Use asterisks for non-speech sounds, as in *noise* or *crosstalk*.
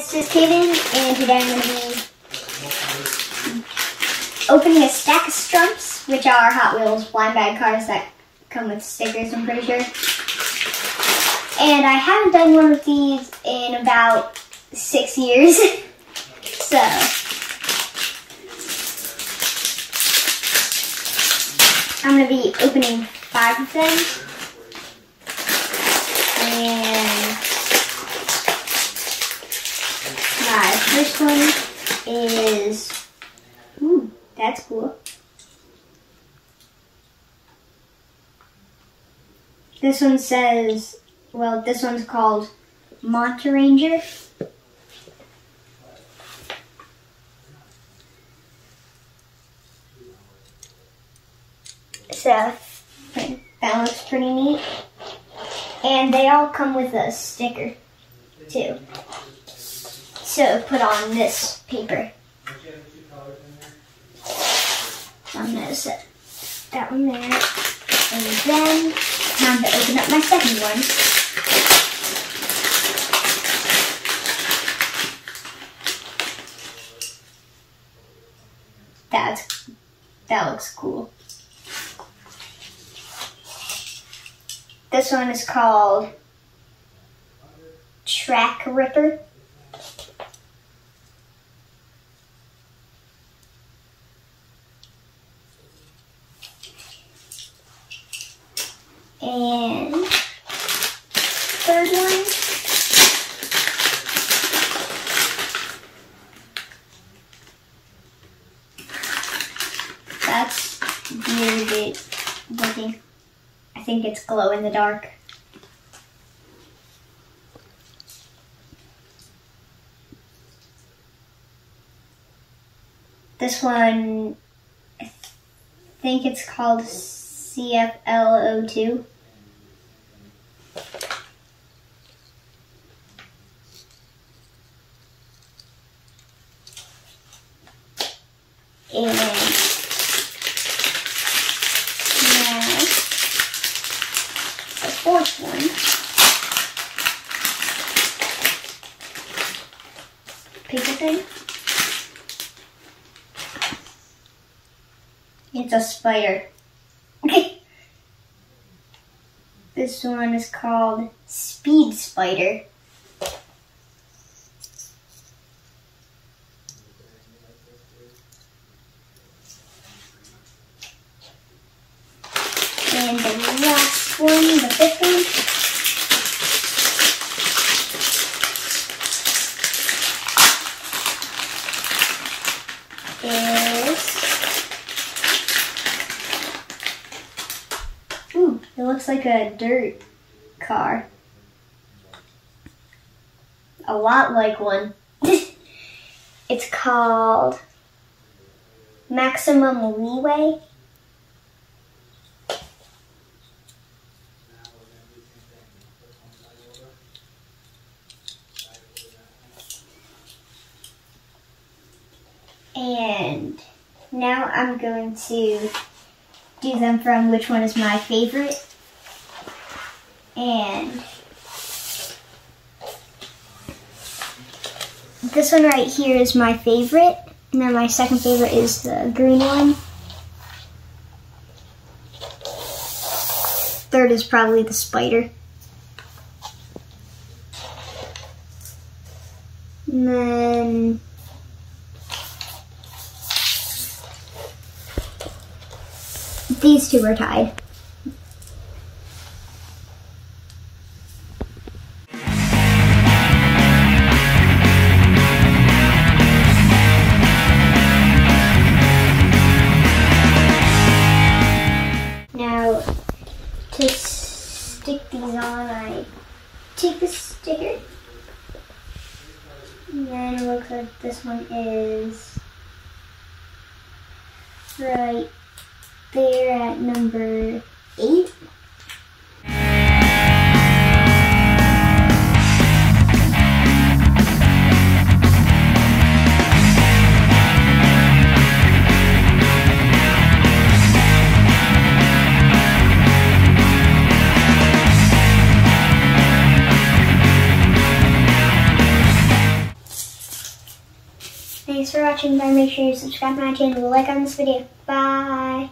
guys, it's Cainan, and today I'm going to be opening a stack of Strumps, which are Hot Wheels blind bag cars that come with stickers, I'm pretty sure. And I haven't done one of these in about six years, *laughs* so... I'm going to be opening five of them. And my first one is, ooh, that's cool. This one says, well, this one's called Monte Ranger. So, that looks pretty neat. And they all come with a sticker, too. So put on this paper. I'm to set that one there. And then, time to open up my second one. That's, that looks cool. This one is called Track Ripper. And third one. That's weird looking. I think it's glow in the dark. This one, I think it's called CFL02. And now the fourth one. Paper thing. It's a spider. This one is called Speed Spider. And the last one, the fifth one. Is Ooh, it looks like a dirt car. A lot like one. *laughs* it's called Maximum Leeway. And now I'm going to do them from which one is my favorite. And this one right here is my favorite. And then my second favorite is the green one. Third is probably the spider. And then these two are tied. I take the sticker. And then it looks like this one is right there at number Thanks for watching. Bye. Make sure you subscribe to my channel. Like on this video. Bye.